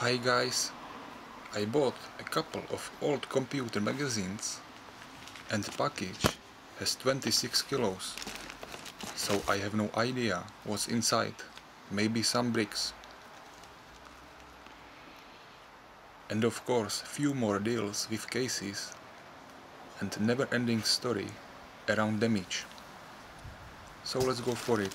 Hi guys, I bought a couple of old computer magazines and the package has 26 kilos, so I have no idea what's inside, maybe some bricks. And of course few more deals with cases and never ending story around damage. So let's go for it.